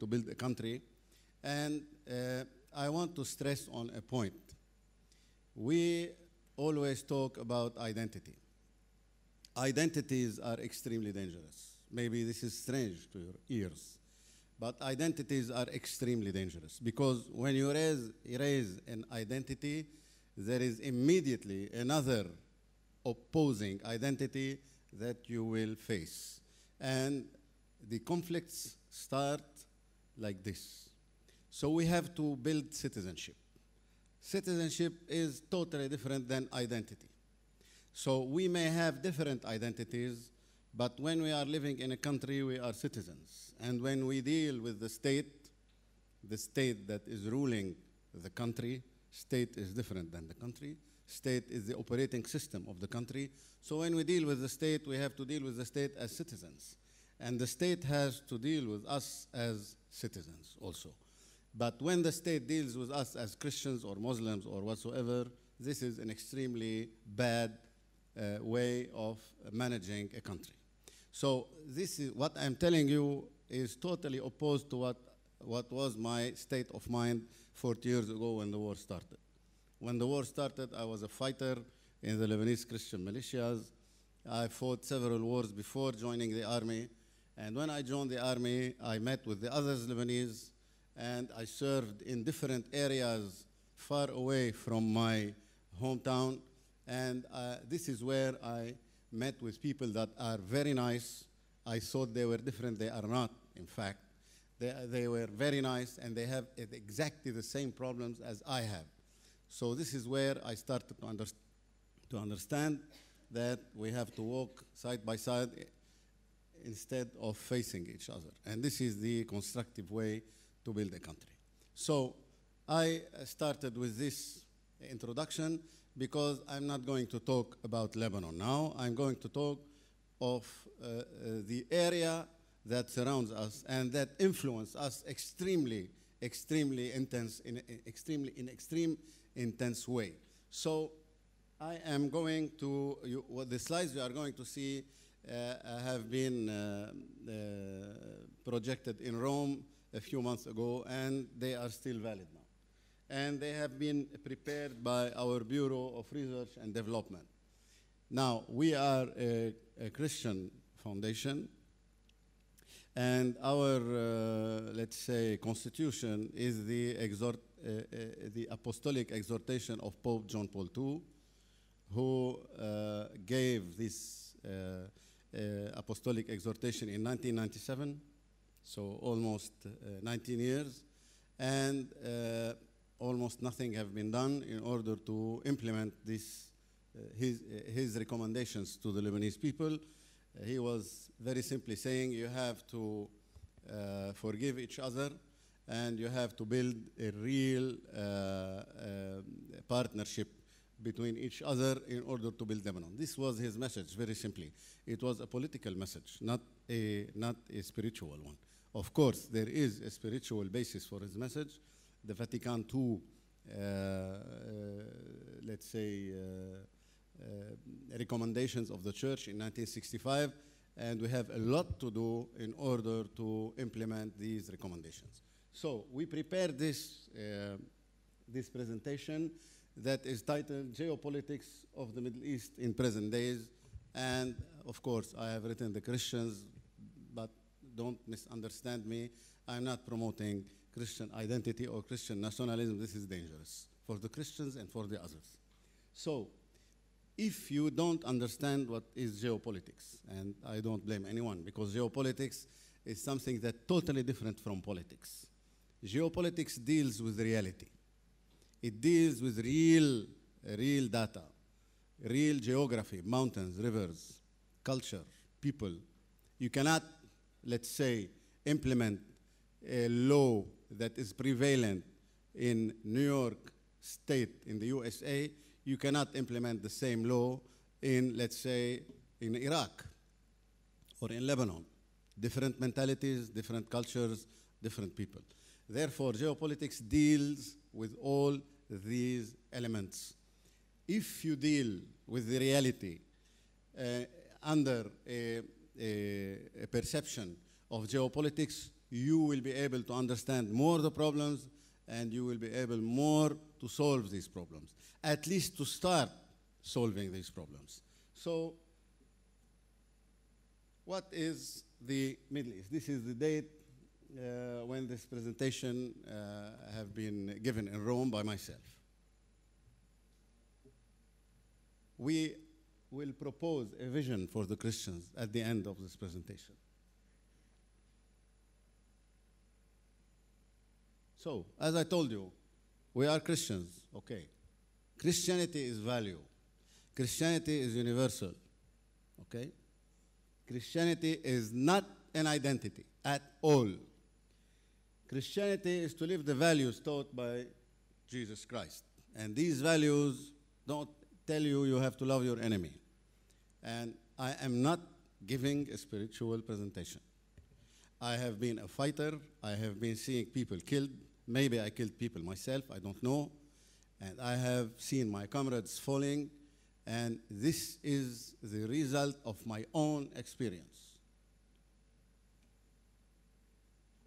to build a country. And uh, I want to stress on a point. We always talk about identity. Identities are extremely dangerous. Maybe this is strange to your ears, but identities are extremely dangerous because when you raise, erase an identity, there is immediately another opposing identity that you will face. And the conflicts start like this. So we have to build citizenship. Citizenship is totally different than identity. So we may have different identities, but when we are living in a country, we are citizens. And when we deal with the state, the state that is ruling the country, state is different than the country. State is the operating system of the country. So when we deal with the state, we have to deal with the state as citizens. And the state has to deal with us as citizens also. But when the state deals with us as Christians or Muslims or whatsoever, this is an extremely bad uh, way of managing a country. So this is what I'm telling you is totally opposed to what, what was my state of mind 40 years ago when the war started. When the war started, I was a fighter in the Lebanese Christian militias. I fought several wars before joining the army. And when I joined the army, I met with the others Lebanese, and I served in different areas far away from my hometown. And uh, this is where I met with people that are very nice. I thought they were different. They are not, in fact. They, they were very nice, and they have exactly the same problems as I have. So this is where I started to, to understand that we have to walk side by side instead of facing each other. And this is the constructive way to build a country. So I started with this introduction because I'm not going to talk about Lebanon now. I'm going to talk of uh, uh, the area that surrounds us and that influence us extremely, extremely intense, in, extremely, in extreme intense way. So I am going to, you, what the slides you are going to see have been uh, uh, projected in Rome a few months ago, and they are still valid now. And they have been prepared by our Bureau of Research and Development. Now, we are a, a Christian foundation, and our, uh, let's say, constitution is the, exhort, uh, uh, the apostolic exhortation of Pope John Paul II, who gave this uh, apostolic exhortation in 1997, so almost uh, 19 years, and uh, almost nothing have been done in order to implement this, his, his recommendations to the Lebanese people. he was very simply saying you have to forgive each other and you have to build a real uh, uh, partnership between each other in order to build Lebanon. This was his message, very simply. It was a political message, not a, not a spiritual one. Of course, there is a spiritual basis for his message. The Vatican II, uh, uh, let's say, uh, uh, recommendations of the church in 1965, and we have a lot to do in order to implement these recommendations. So we prepared this, uh, this presentation that is titled Geopolitics of the Middle East in Present Days. And of course, I have written the Christians, but don't misunderstand me. I'm not promoting Christian identity or Christian nationalism. This is dangerous for the Christians and for the others. So, if you don't understand what is geopolitics, and I don't blame anyone because geopolitics is something that totally different from politics. Geopolitics deals with reality. It deals with real, real data, real geography, mountains, rivers, culture, people. You cannot, let's say, implement a law that is prevalent in New York State in the USA. You cannot implement the same law in, let's say, in Iraq or in Lebanon. Different mentalities, different cultures, different people. Therefore, geopolitics deals with all these elements. If you deal with the reality uh, under a, a, a, perception of geopolitics, you will be able to understand more the problems and you will be able more to solve these problems, at least to start solving these problems. So, what is the Middle East? This is the date uh, when this presentation uh, have been given in Rome by myself. We will propose a vision for the Christians at the end of this presentation. So, as I told you, we are Christians, okay. Christianity is value. Christianity is universal, okay? Christianity is not an identity at all. Christianity is to live the values taught by Jesus Christ. And these values don't tell you you have to love your enemy. And I am not giving a spiritual presentation. I have been a fighter. I have been seeing people killed. Maybe I killed people myself, I don't know. And I have seen my comrades falling, and this is the result of my own experience.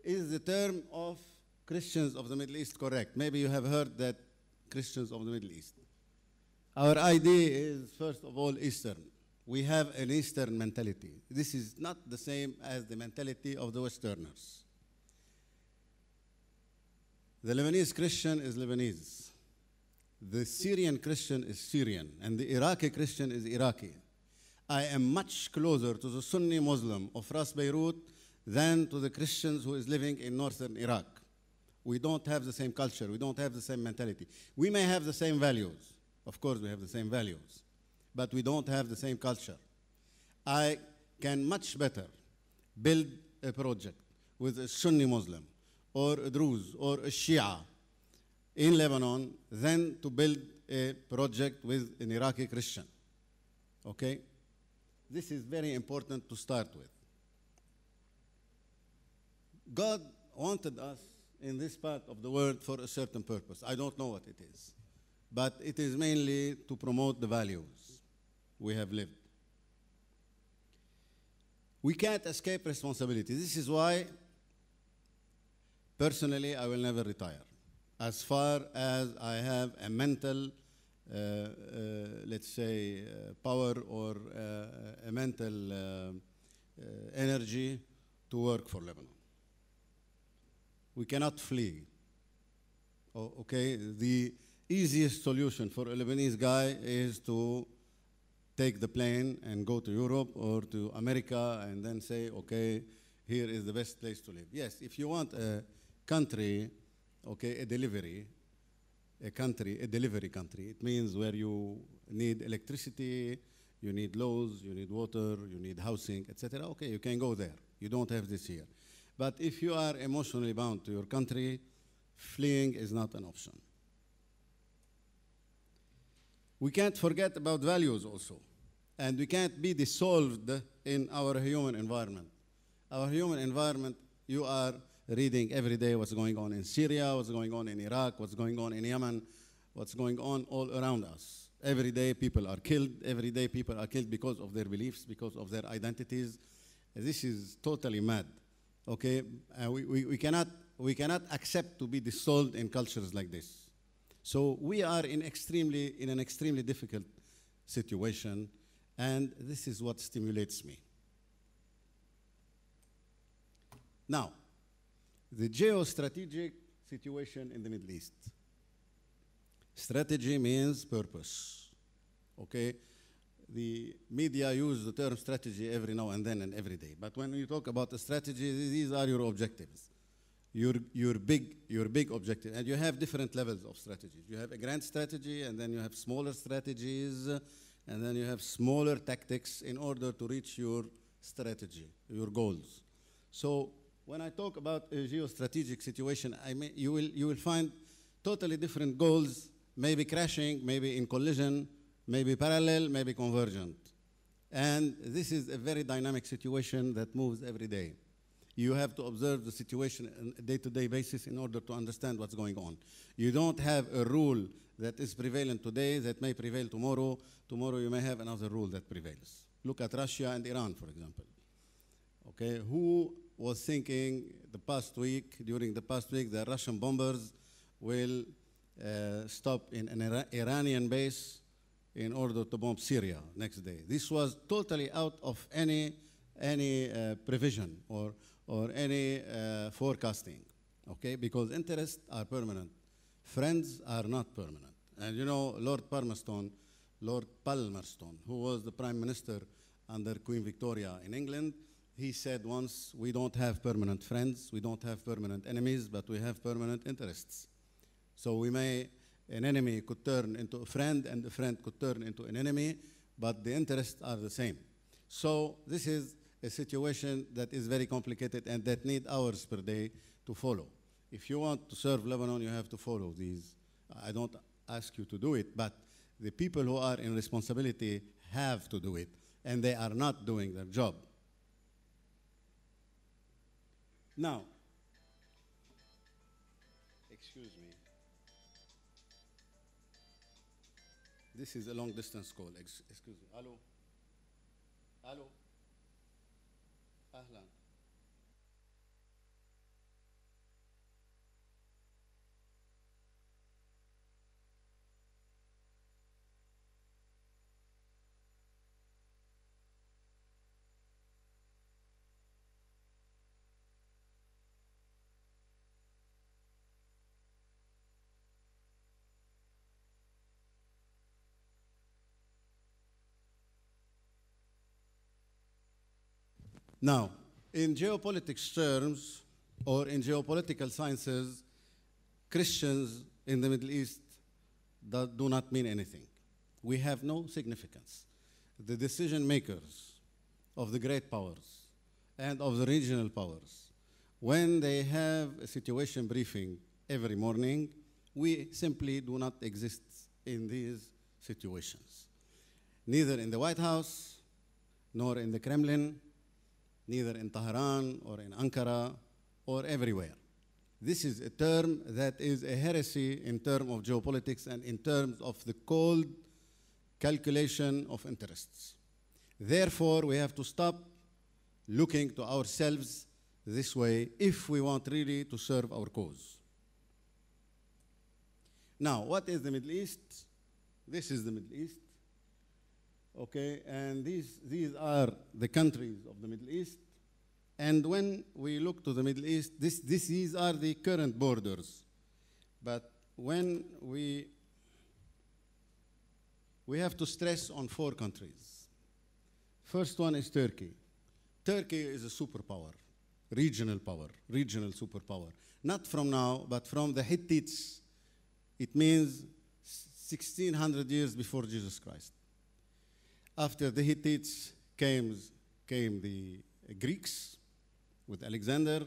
Is the term of Christians of the Middle East correct? Maybe you have heard that Christians of the Middle East. Our idea is, first of all, Eastern. We have an Eastern mentality. This is not the same as the mentality of the Westerners. The Lebanese Christian is Lebanese. The Syrian Christian is Syrian. And the Iraqi Christian is Iraqi. I am much closer to the Sunni Muslim of Ras Beirut than to the Christians who is living in northern Iraq. We don't have the same culture. We don't have the same mentality. We may have the same values. Of course, we have the same values. But we don't have the same culture. I can much better build a project with a Sunni Muslim or a Druze or a Shia in Lebanon than to build a project with an Iraqi Christian. Okay? This is very important to start with. God wanted us in this part of the world for a certain purpose. I don't know what it is. But it is mainly to promote the values we have lived. We can't escape responsibility. This is why Personally, I will never retire. As far as I have a mental, uh, uh, let's say, uh, power or uh, a mental uh, uh, energy to work for Lebanon. We cannot flee. Oh, okay, the easiest solution for a Lebanese guy is to take the plane and go to Europe or to America and then say, okay, here is the best place to live. Yes, if you want a country, okay, a delivery, a country, a delivery country. It means where you need electricity, you need laws, you need water, you need housing, etc. Okay, you can go there. You don't have this here. But if you are emotionally bound to your country, fleeing is not an option. We can't forget about values also. And we can't be dissolved in our human environment. Our human environment, you are reading every day what's going on in Syria, what's going on in Iraq, what's going on in Yemen, what's going on all around us. Every day people are killed. Every day people are killed because of their beliefs, because of their identities. This is totally mad. Okay, uh, we, we, we, cannot, we cannot accept to be dissolved in cultures like this. So we are in, extremely, in an extremely difficult situation, and this is what stimulates me. Now, the geostrategic situation in the Middle East. Strategy means purpose. Okay? The media use the term strategy every now and then and every day. But when you talk about a strategy, these are your objectives. Your, your, big, your big objective. And you have different levels of strategies. You have a grand strategy, and then you have smaller strategies, and then you have smaller tactics in order to reach your strategy, your goals. So when I talk about a geostrategic situation, I mean, you, will, you will find totally different goals, maybe crashing, maybe in collision, maybe parallel, maybe convergent. And this is a very dynamic situation that moves every day. You have to observe the situation on a day-to-day basis in order to understand what's going on. You don't have a rule that is prevalent today that may prevail tomorrow. Tomorrow you may have another rule that prevails. Look at Russia and Iran, for example. Okay, who was thinking the past week, during the past week, the Russian bombers will uh, stop in an Ira- Iranian base in order to bomb Syria next day. This was totally out of any, any uh, provision or, or any uh, forecasting, okay? Because interests are permanent. Friends are not permanent. And you know, Lord Palmerston, Lord Palmerston, who was the Prime Minister under Queen Victoria in England, he said once, we don't have permanent friends, we don't have permanent enemies, but we have permanent interests. So we may, an enemy could turn into a friend, and a friend could turn into an enemy, but the interests are the same. So this is a situation that is very complicated and that need hours per day to follow. If you want to serve Lebanon, you have to follow these. I don't ask you to do it, but the people who are in responsibility have to do it, and they are not doing their job. Now, This is a long distance call. Ex- excuse me. Hello. Hello. Now, in geopolitics terms, or in geopolitical sciences, Christians in the Middle East do, not mean anything. We have no significance. The decision makers of the great powers and of the regional powers, when they have a situation briefing every morning, we simply do not exist in these situations. Neither in the White House, nor in the Kremlin, neither in Tehran or in Ankara or everywhere. This is a term that is a heresy in terms of geopolitics and in terms of the cold calculation of interests. Therefore, we have to stop looking to ourselves this way if we want really to serve our cause. Now, what is the Middle East? This is the Middle East. Okay, and these, these are the countries of the Middle East. And when we look to the Middle East, this, this, these are the current borders. But when we, we have to stress on four countries. First one is Turkey. Turkey is a superpower, regional power, regional superpower. Not from now, but from the Hittites. It means 1600 years before Jesus Christ. After the Hittites came, came the Greeks with Alexander,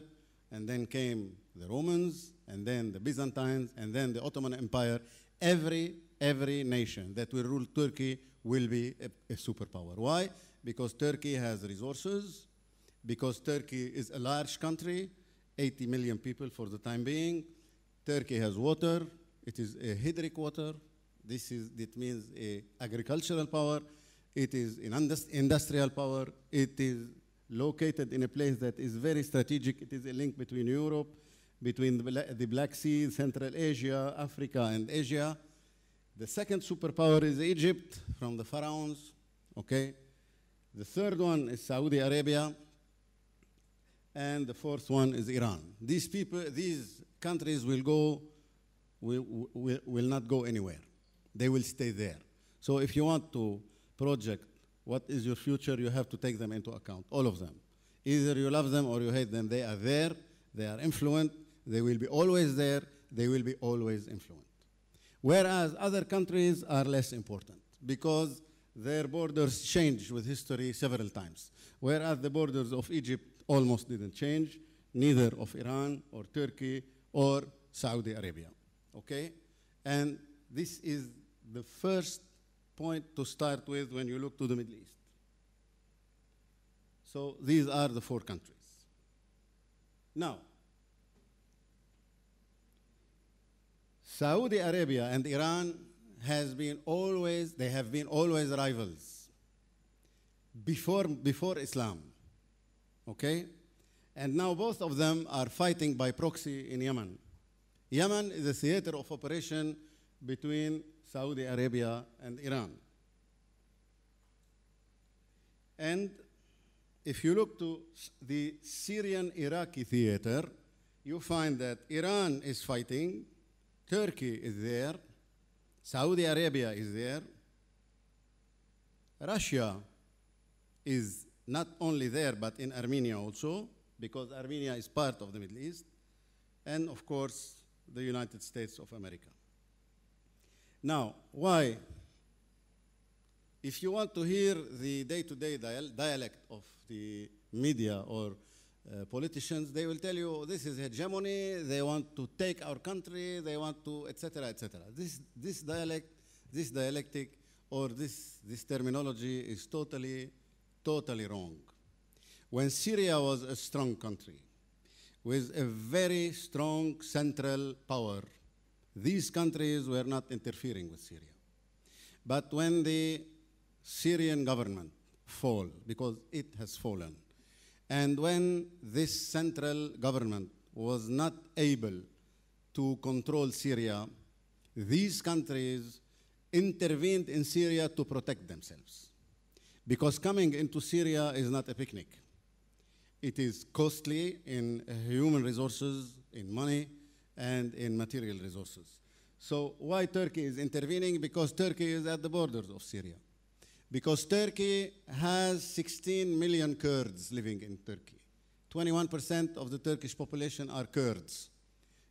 and then came the Romans, and then the Byzantines, and then the Ottoman Empire. Every, every nation that will rule Turkey will be a, a superpower. Why? Because Turkey has resources, because Turkey is a large country, 80 million people for the time being. Turkey has water, it is a hydric water. This is, it means a agricultural power. It is indus- industrial power. It is located in a place that is very strategic. It is a link between Europe, between the, the Black Sea, Central Asia, Africa, and Asia. The second superpower is Egypt from the pharaohs. Okay. The third one is Saudi Arabia, and the fourth one is Iran. These people, these countries will go, will, will, will not go anywhere. They will stay there. So if you want to project what is your future, you have to take them into account, all of them. Either you love them or you hate them. They are there, they are influent, they will be always there, they will be always influent. Whereas other countries are less important because their borders change with history several times. Whereas the borders of Egypt almost didn't change, neither of Iran or Turkey or Saudi Arabia. Okay? And this is the first point to start with when you look to the Middle East. So these are the four countries. Now, Saudi Arabia and Iran has been always, they have been always rivals before, before Islam. Okay? And now both of them are fighting by proxy in Yemen. Yemen is a theater of operation between Saudi Arabia and Iran. And if you look to the Syrian Iraqi theater, you find that Iran is fighting, Turkey is there, Saudi Arabia is there, Russia is not only there but in Armenia also, because Armenia is part of the Middle East, and of course, the United States of America. Now, why? If you want to hear the day to day dialect of the media or uh, politicians, they will tell you this is hegemony, they want to take our country, they want to, etc., etc. This, this dialect, this dialectic, or this, this terminology is totally, totally wrong. When Syria was a strong country, with a very strong central power, these countries were not interfering with Syria. But when the Syrian government fall, because it has fallen, and when this central government was not able to control Syria, these countries intervened in Syria to protect themselves. Because coming into Syria is not a picnic. It is costly in human resources, in money, and in material resources. So why Turkey is intervening? Because Turkey is at the borders of Syria. Because Turkey has 16 million Kurds living in Turkey. 21% of the Turkish population are Kurds.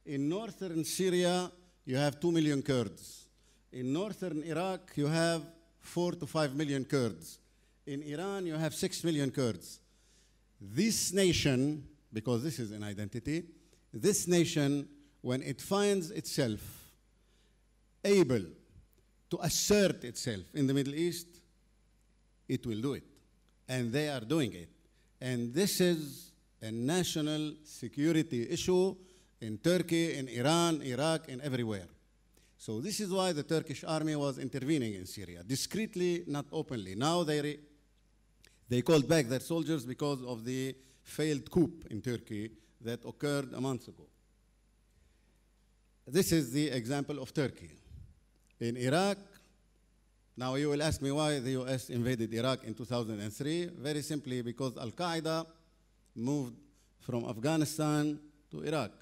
In northern Syria, you have 2 million Kurds. In northern Iraq, you have 4 to 5 million Kurds. In Iran, you have 6 million Kurds. This nation, because this is an identity, this nation, when it finds itself able to assert itself in the Middle East, it will do it. And they are doing it. And this is a national security issue in Turkey, in Iran, Iraq, and everywhere. So this is why the Turkish army was intervening in Syria, discreetly, not openly. Now they they called back their soldiers because of the failed coup in Turkey that occurred a month ago. This is the example of Turkey. In Iraq, now you will ask me why the US invaded Iraq in 2003. Very simply because Al Qaeda moved from Afghanistan to Iraq.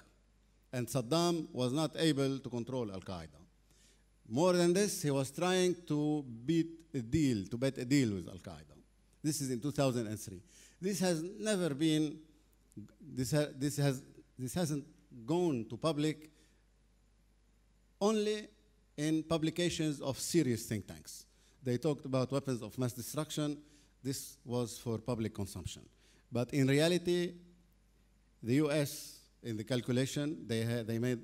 And Saddam was not able to control Al Qaeda. More than this, he was trying to beat a deal, to bet a deal with Al Qaeda. This is in 2003. This has never been, this, ha this, has, this hasn't gone to public only in publications of serious think tanks. They talked about weapons of mass destruction. This was for public consumption. But in reality, the US, in the calculation, they, they, made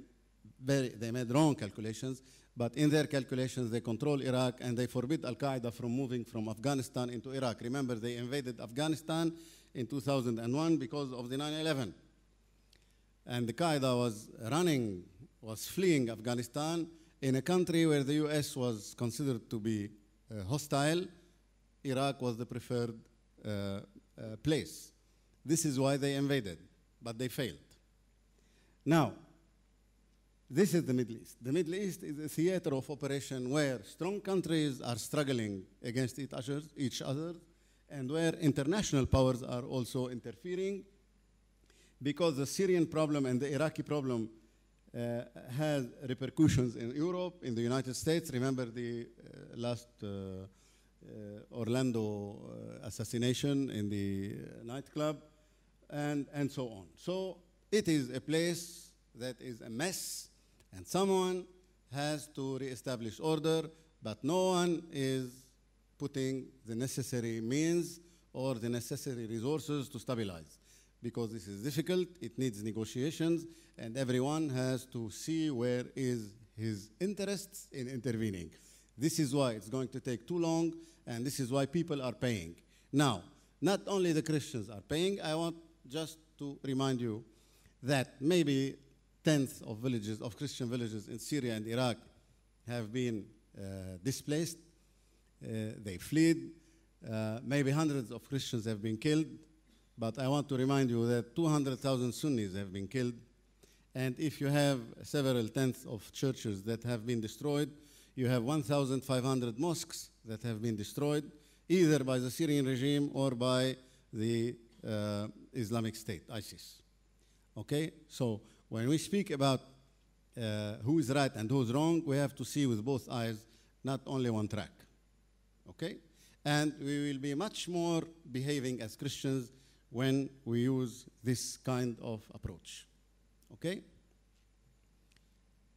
very, they made wrong calculations but in their calculations, they control Iraq and they forbid Al Qaeda from moving from Afghanistan into Iraq. Remember, they invaded Afghanistan in 2001 because of the 9 11. And Al Qaeda was running, was fleeing Afghanistan in a country where the US was considered to be uh, hostile. Iraq was the preferred uh, uh, place. This is why they invaded, but they failed. Now, this is the Middle East. The Middle East is a theater of operation where strong countries are struggling against each other and where international powers are also interfering because the Syrian problem and the Iraqi problem uh, has repercussions in Europe, in the United States. Remember the uh, last uh, uh Orlando uh, assassination in the uh, nightclub, and, and so on. So it is a place that is a mess and someone has to reestablish order, but no one is putting the necessary means or the necessary resources to stabilize. Because this is difficult, it needs negotiations, and everyone has to see where is his interests in intervening. This is why it's going to take too long, and this is why people are paying. Now, not only the Christians are paying, I want just to remind you that maybe tenths of villages, of Christian villages in Syria and Iraq have been uh, displaced. Uh, they fled. Uh, maybe hundreds of Christians have been killed But I want to remind you that 200,000 Sunnis have been killed. And if you have several tenths of churches that have been destroyed, you have 1,500 mosques that have been destroyed, either by the Syrian regime or by the uh, Islamic State, ISIS. Okay? So when we speak about uh, who is right and who is wrong, we have to see with both eyes, not only one track. Okay? And we will be much more behaving as Christians when we use this kind of approach. Okay?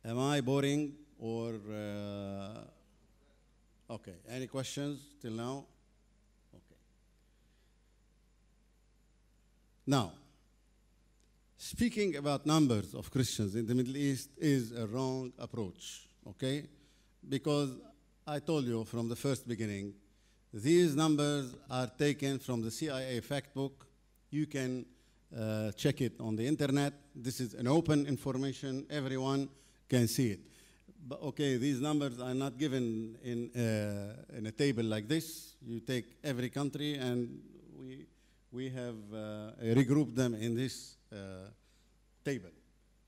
Am I boring or. Uh, okay, any questions till now? Okay. Now, speaking about numbers of Christians in the Middle East is a wrong approach, okay? Because I told you from the first beginning, these numbers are taken from the CIA fact book. You can uh, check it on the internet. This is an open information. Everyone can see it. But okay, these numbers are not given in, uh, in a table like this. You take every country and we, we have uh, regrouped them in this uh, table.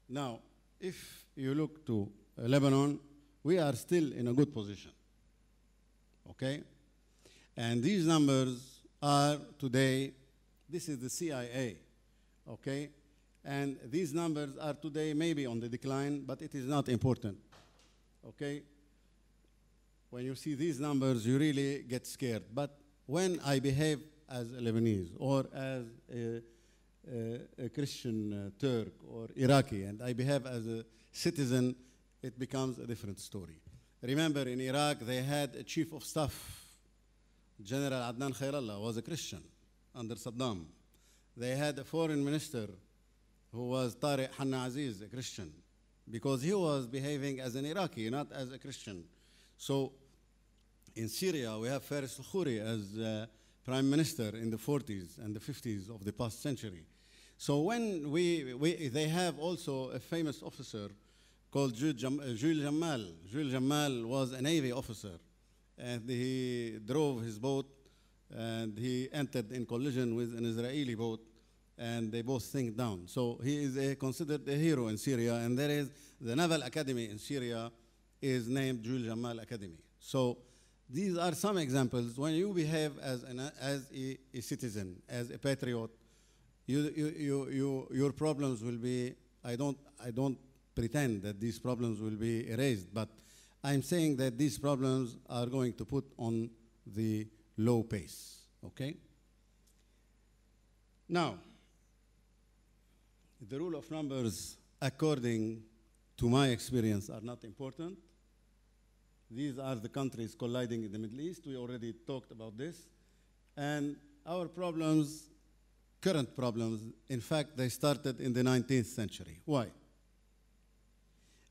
Now, if you look to uh, Lebanon, we are still in a good position. Okay? And these numbers are today, this is the CIA, okay? And these numbers are today maybe on the decline, but it is not important, okay? When you see these numbers, you really get scared. But when I behave as a Lebanese or as a, a, a Christian uh, Turk or Iraqi, and I behave as a citizen, it becomes a different story. Remember, in Iraq, they had a chief of staff General Adnan Khairallah was a Christian under Saddam. They had a foreign minister who was Tariq Hanna Aziz, a Christian, because he was behaving as an Iraqi, not as a Christian. So in Syria, we have Faris al-Khoury as uh, prime minister in the 40s and the 50s of the past century. So when we, we they have also a famous officer called Jules Jamal. Jules Jamal was a Navy officer and he drove his boat and he entered in collision with an Israeli boat and they both sank down. So he is a, considered a hero in Syria and there is the Naval Academy in Syria is named Jules Jamal Academy. So these are some examples when you behave as, an, as a, a citizen, as a patriot, you, you, you, you, your problems will be, I don't, I don't pretend that these problems will be erased, but I'm saying that these problems are going to put on the low pace, okay? Now, the rule of numbers, according to my experience, are not important. These are the countries colliding in the Middle East. We already talked about this. And our problems, current problems, in fact, they started in the 19th century. Why?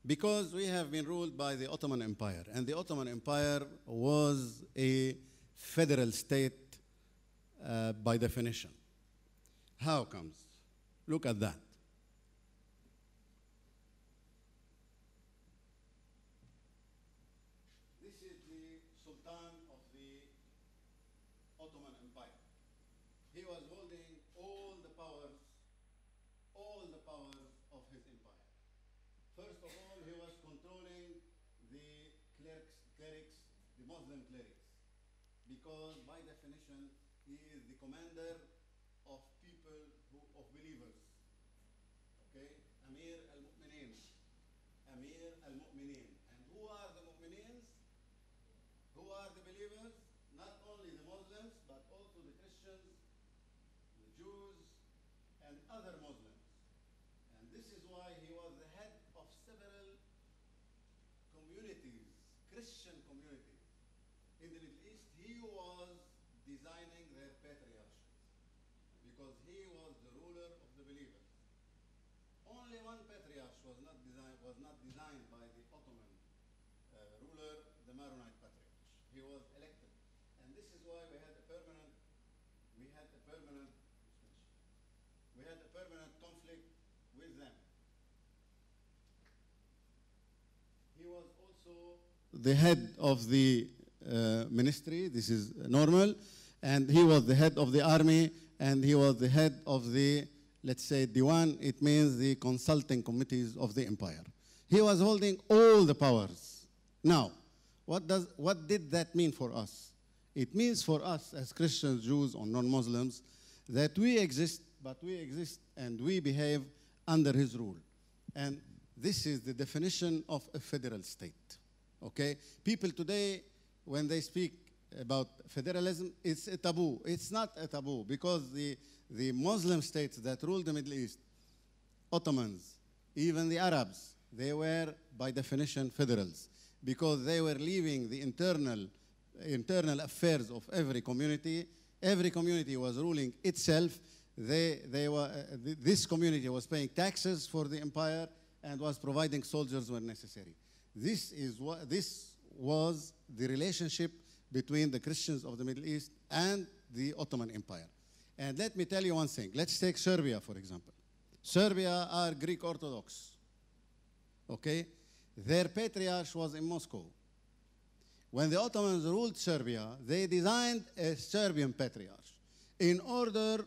because we have been ruled by the Ottoman Empire, and the Ottoman Empire was a federal state uh, by definition. How comes? Look at that. commander the head of the uh, ministry, this is normal, and he was the head of the army, and he was the head of the, let's say, Diwan, it means the consulting committees of the empire. He was holding all the powers. Now, what, does, what did that mean for us? It means for us as Christians, Jews, or non-Muslims, that we exist, but we exist and we behave under his rule. And this is the definition of a federal state. Okay? People today, when they speak about federalism, it's a taboo. It's not a taboo because the, the Muslim states that ruled the Middle East, Ottomans, even the Arabs, they were by definition federals because they were leaving the internal, internal affairs of every community. Every community was ruling itself. They, they were, uh, th this community was paying taxes for the empire and was providing soldiers when necessary. This, is what, this was the relationship between the Christians of the Middle East and the Ottoman Empire. And let me tell you one thing. Let's take Serbia, for example. Serbia are Greek Orthodox. Okay? Their patriarch was in Moscow. When the Ottomans ruled Serbia, they designed a Serbian patriarch in order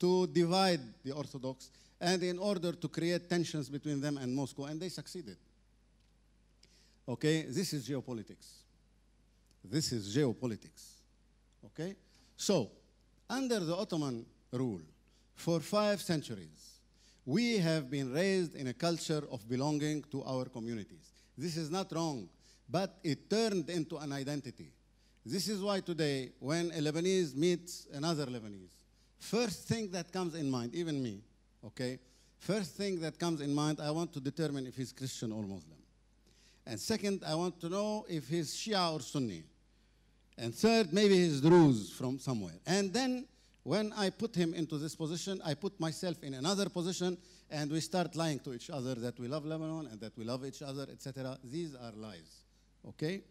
to divide the Orthodox and in order to create tensions between them and Moscow, and they succeeded. Okay? This is geopolitics. This is geopolitics. Okay? So, under the Ottoman rule, for five centuries, we have been raised in a culture of belonging to our communities. This is not wrong, but it turned into an identity. This is why today, when a Lebanese meets another Lebanese, first thing that comes in mind, even me, okay, first thing that comes in mind, I want to determine if he's Christian or Muslim. And second, I want to know if he's Shia or Sunni. And third, maybe he's Druze from somewhere. And then when I put him into this position, I put myself in another position, and we start lying to each other that we love Lebanon and that we love each other, etc. These are lies. Okay?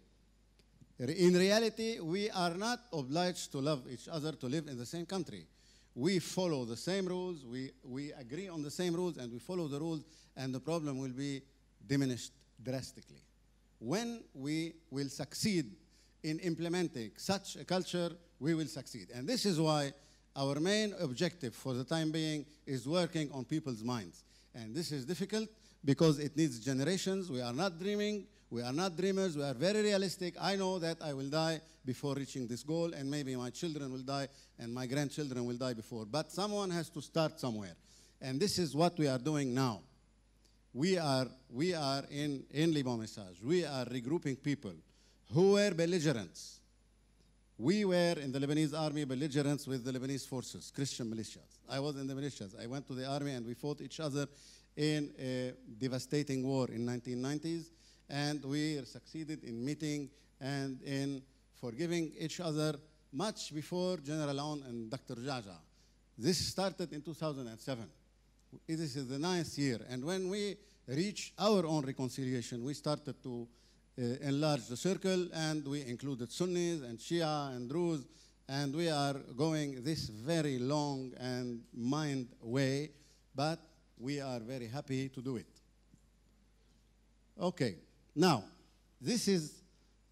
In reality, we are not obliged to love each other to live in the same country. We follow the same rules, we, we agree on the same rules, and we follow the rules, and the problem will be diminished drastically. When we will succeed in implementing such a culture, we will succeed. And this is why our main objective for the time being is working on people's minds. And this is difficult because it needs generations. We are not dreaming. We are not dreamers. We are very realistic. I know that I will die before reaching this goal, and maybe my children will die, and my grandchildren will die before. But someone has to start somewhere. And this is what we are doing now we are, we are in, in Le Message, we are regrouping people who were belligerents. We were in the Lebanese army belligerents with the Lebanese forces, Christian militias. I was in the militias. I went to the army and we fought each other in a devastating war in 1990s and we succeeded in meeting and in forgiving each other much before General Aoun and Dr. Geagea. This started in 2007. This is the ninth year. And when we reached our own reconciliation, we started to uh, enlarge the circle and we included Sunnis and Shia and Druze. And we are going this very long and mind way, but we are very happy to do it. Okay, now, this is,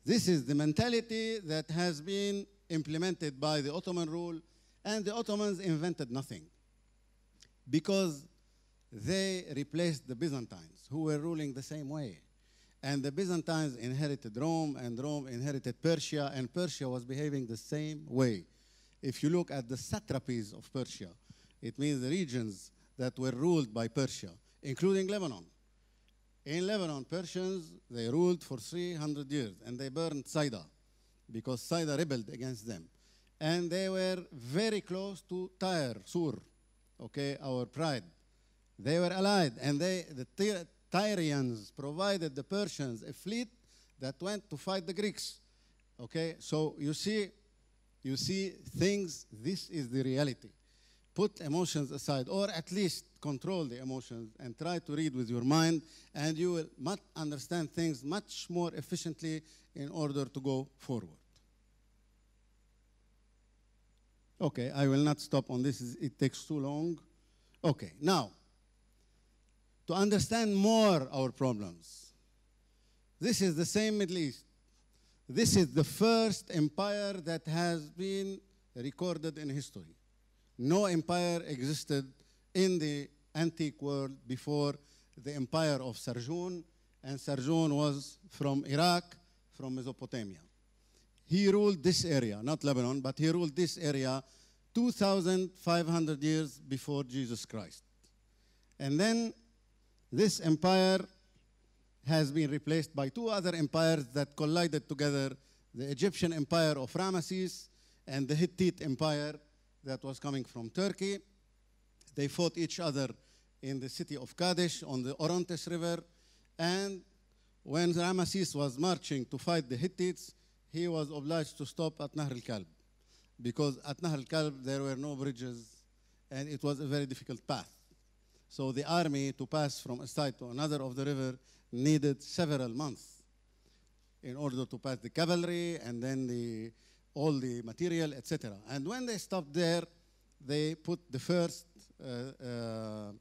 this is the mentality that has been implemented by the Ottoman rule, and the Ottomans invented nothing because they replaced the Byzantines, who were ruling the same way. And the Byzantines inherited Rome, and Rome inherited Persia, and Persia was behaving the same way. If you look at the satrapies of Persia, it means the regions that were ruled by Persia, including Lebanon. In Lebanon, Persians, they ruled for 300 years, and they burned Saida because Saida rebelled against them. And they were very close to Tyre, Sur, okay, our pride. They were allied, and they, the Tyrians provided the Persians a fleet that went to fight the Greeks. Okay, so you see, you see things, this is the reality. Put emotions aside, or at least control the emotions and try to read with your mind, and you will understand things much more efficiently in order to go forward. Okay, I will not stop on this, it takes too long. Okay, now, to understand more our problems, this is the same Middle East. This is the first empire that has been recorded in history. No empire existed in the antique world before the empire of Sargon, and Sargon was from Iraq, from Mesopotamia. He ruled this area, not Lebanon, but he ruled this area 2,500 years before Jesus Christ. And then this empire has been replaced by two other empires that collided together the Egyptian empire of Ramesses and the Hittite empire that was coming from Turkey. They fought each other in the city of Kadesh on the Orontes River. And when Ramesses was marching to fight the Hittites, he was obliged to stop at Nahr al-Kalb because at Nahr al-Kalb there were no bridges and it was a very difficult path. So the army to pass from a side to another of the river needed several months in order to pass the cavalry and then the, all the material, etc. And when they stopped there, they put the first uh, uh,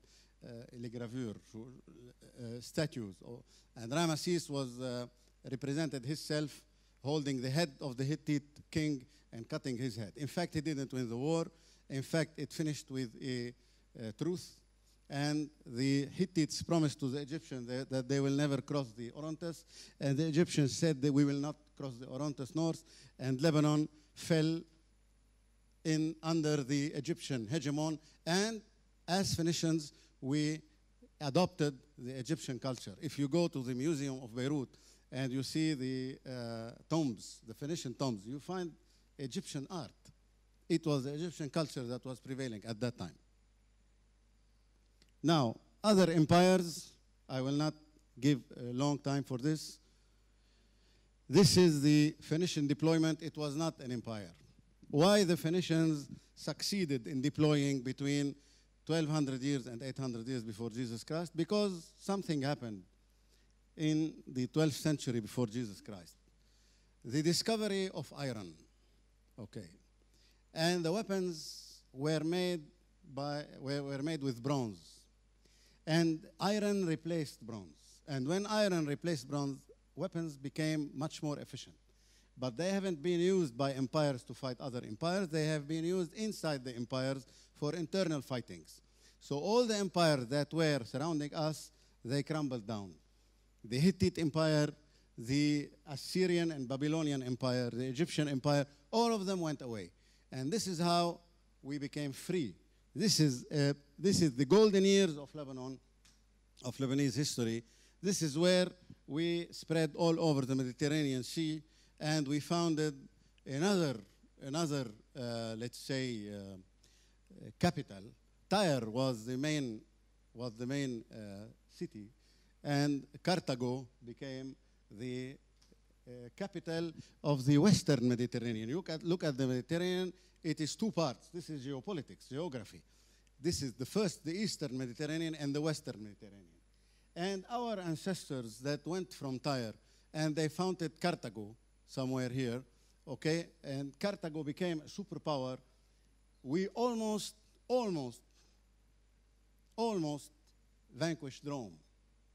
uh, gravure, uh, statues. And Ramesses was represented himself holding the head of the Hittite king and cutting his head. In fact, he didn't win the war. In fact, it finished with a, a truth and the Hittites promised to the Egyptians that, that, they will never cross the Orontes, and the Egyptians said that we will not cross the Orontes north, and Lebanon fell in under the Egyptian hegemon, and as Phoenicians, we adopted the Egyptian culture. If you go to the Museum of Beirut and you see the uh, tombs, the Phoenician tombs, you find Egyptian art. It was the Egyptian culture that was prevailing at that time. Now, other empires, I will not give a long time for this. This is the Phoenician deployment. It was not an empire. Why the Phoenicians succeeded in deploying between 1200 years and 800 years before Jesus Christ? Because something happened in the 12th century before Jesus Christ. The discovery of iron, okay. And the weapons were made, by, were, were made with bronze. And iron replaced bronze. And when iron replaced bronze, weapons became much more efficient. But they haven't been used by empires to fight other empires. They have been used inside the empires for internal fightings. So all the empires that were surrounding us, they crumbled down. The Hittite Empire, the Assyrian and Babylonian Empire, the Egyptian Empire, all of them went away. And this is how we became free this is, uh, this is the golden years of Lebanon, of Lebanese history. This is where we spread all over the Mediterranean Sea and we founded another, another uh, let's say, uh, capital. Tyre was the main, was the main uh, city, and Carthago became the uh, capital of the Western Mediterranean. You at, look at the Mediterranean, it is two parts. This is geopolitics, geography. This is the first, the Eastern Mediterranean and the Western Mediterranean. And our ancestors that went from Tyre and they founded Carthago somewhere here, okay, and Carthago became a superpower. We almost, almost, almost vanquished Rome,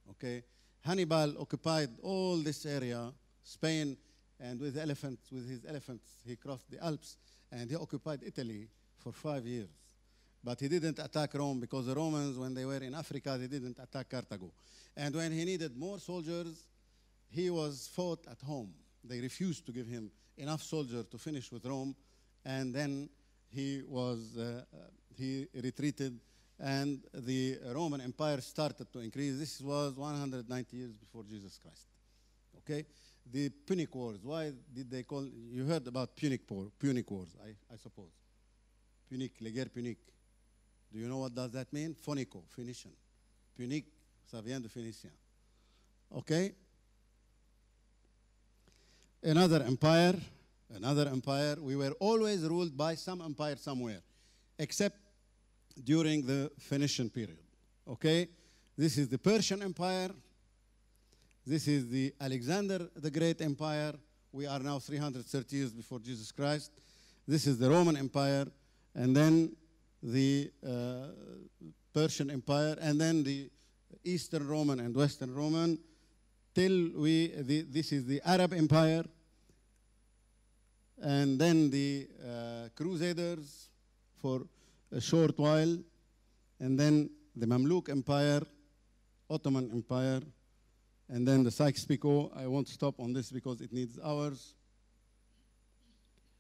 okay. Hannibal occupied all this area, Spain, and with elephants, with his elephants, he crossed the Alps and he occupied Italy for five years. But he didn't attack Rome because the Romans, when they were in Africa, they didn't attack Carthago. And when he needed more soldiers, he was fought at home. They refused to give him enough soldiers to finish with Rome, and then he was uh, uh, he retreated, and the Roman Empire started to increase. This was 190 years before Jesus Christ. Okay, the Punic Wars. Why did they call? You heard about Punic, Punic Wars, I, I suppose. Punic, les guerres puniques. Do you know what does that mean? Phonico, Phoenician. Punique, ça vient de Phénicien. Okay? Another empire, another empire. We were always ruled by some empire somewhere, except during the Phoenician period. Okay? This is the Persian Empire. This is the Alexander the Great Empire. We are now 330 years before Jesus Christ. This is the Roman Empire. And then the uh, Persian Empire, and then the Eastern Roman and Western Roman, till we, the, this is the Arab Empire, and then the uh, Crusaders for a short while, and then the Mamluk Empire, Ottoman Empire, and then the Sykes-Picot. I won't stop on this because it needs hours.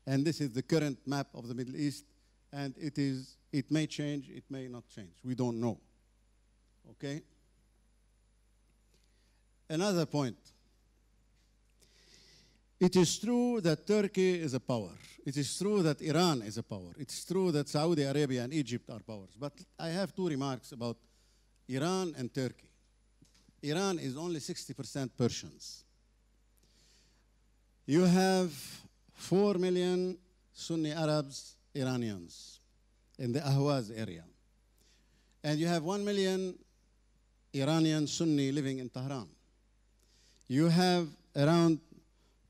And this is the current map of the Middle East, and it is it may change, it may not change. We don't know. Okay? Another point. It is true that Turkey is a power. It is true that Iran is a power. It's true that Saudi Arabia and Egypt are powers. But I have two remarks about Iran and Turkey. Iran is only 60% Persians. You have 4 million Sunni Arabs, Iranians in the Ahwaz area. And you have 1 million Iranian Sunni living in Tehran. You have around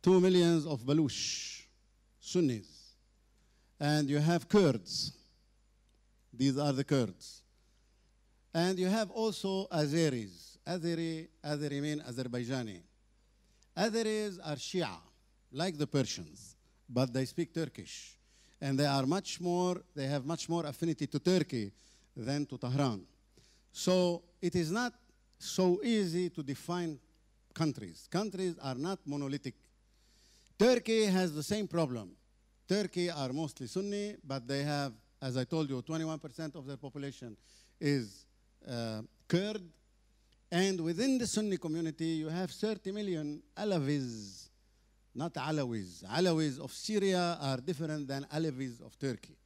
2 millions of Baluch, Sunnis. And you have Kurds. These are the Kurds. And you have also Azeris. Azeri, Azeri mean Azerbaijani. Azeris are Shia, like the Persians, but they speak Turkish. And they are much more, they have much more affinity to Turkey than to Tehran. So it is not so easy to define countries. Countries are not monolithic. Turkey has the same problem. Turkey are mostly Sunni, but they have, as I told you, 21% of their population is uh, Kurd. And within the Sunni community, you have 30 million Alawis, not Alawis. Alawis of Syria are different than Alawis of Turkey.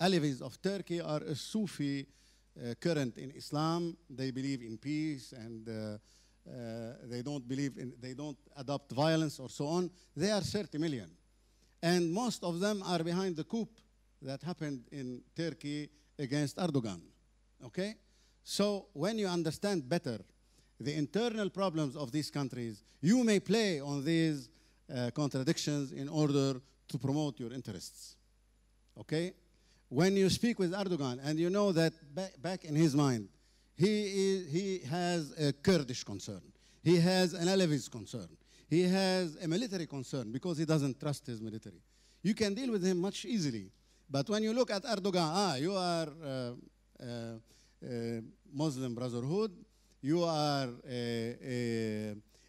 Alawis of Turkey are a Sufi uh, current in Islam. They believe in peace and uh, uh, they don't believe in, they don't adopt violence or so on. They are 30 million. And most of them are behind the coup that happened in Turkey against Erdogan. Okay? So when you understand better the internal problems of these countries, you may play on these uh, contradictions in order to promote your interests. Okay? When you speak with Erdogan and you know that ba back in his mind, he, is, he has a Kurdish concern. He has an Alawi's concern. He has a military concern because he doesn't trust his military. You can deal with him much easily. But when you look at Erdogan, ah, you are uh, uh, uh, Muslim Brotherhood, you are